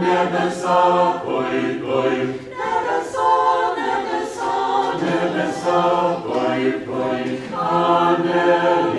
Never saw, boy, boy. never saw, never saw, never saw, never saw, never never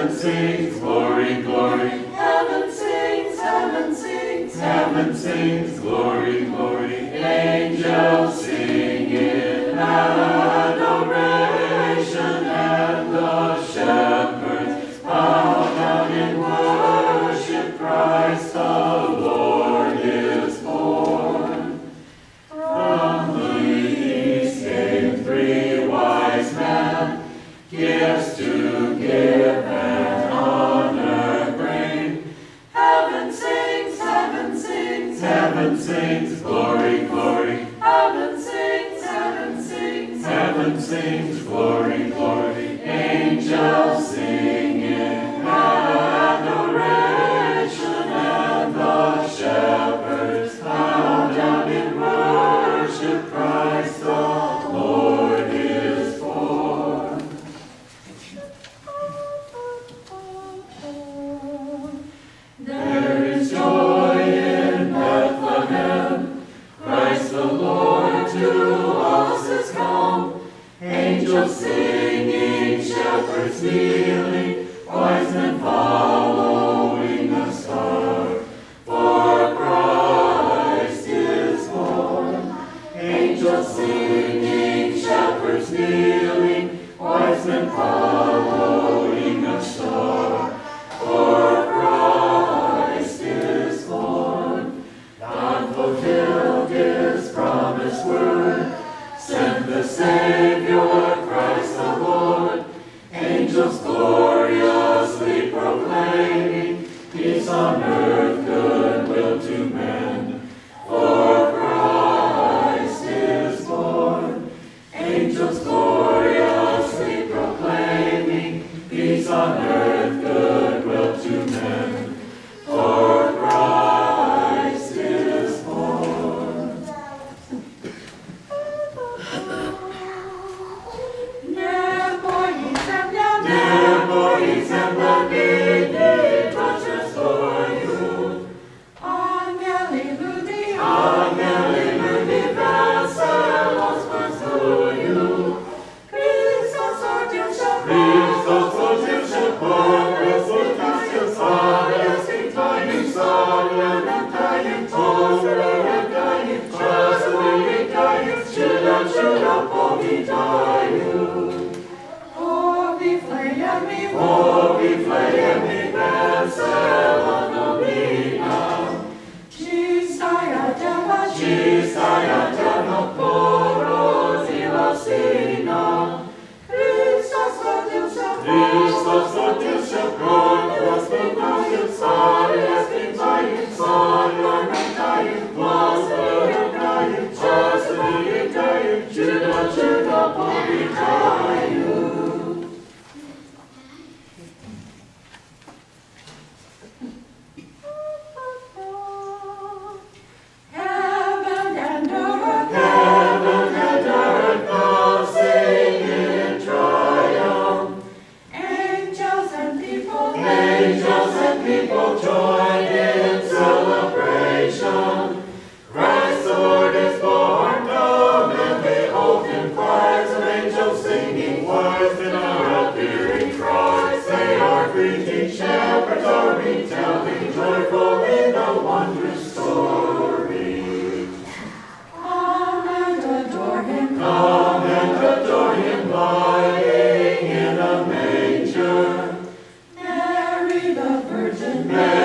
Heaven sings, glory, glory. Heaven sings, heaven sings. Heaven sings, glory, glory. Angels sing in heaven. sings glory, glory. forth in our appearing cries. Say our greeting, shepherds, are retelling, joyful in the wondrous story. Come and adore him. Come and adore him, lying in a manger. Mary the Virgin. Mary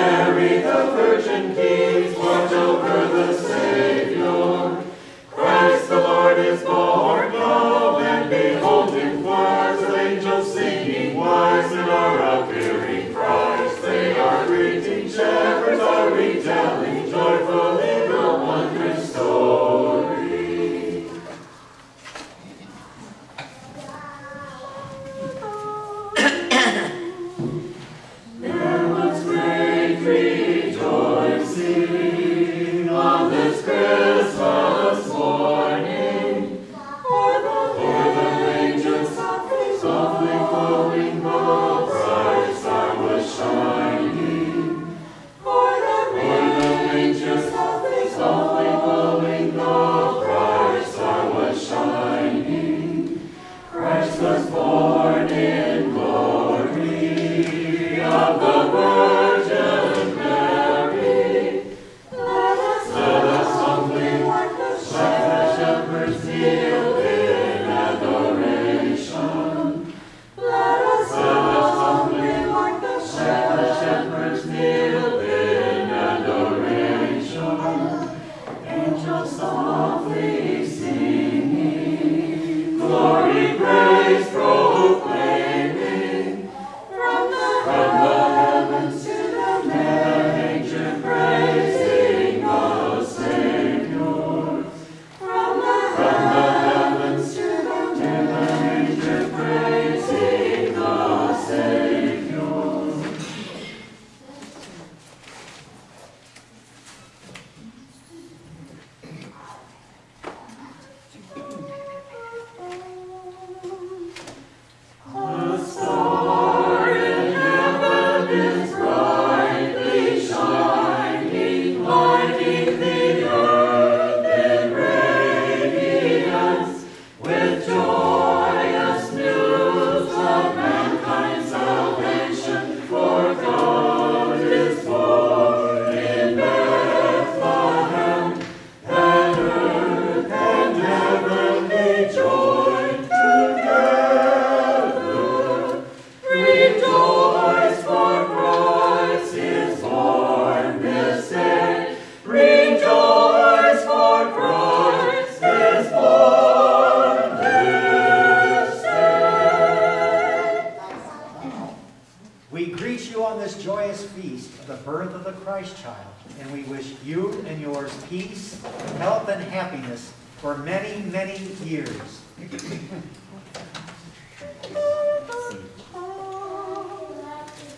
Christ child, and we wish you and yours peace, health, and happiness for many, many years.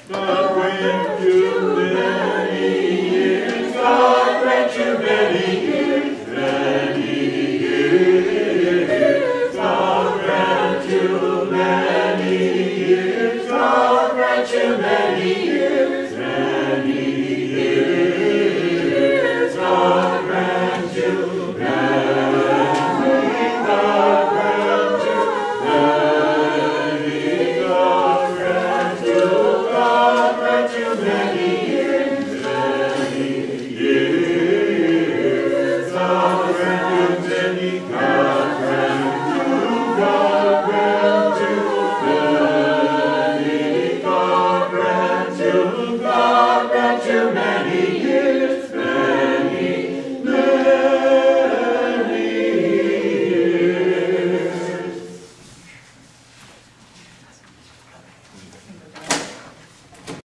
God grant you many years, God grant you many years,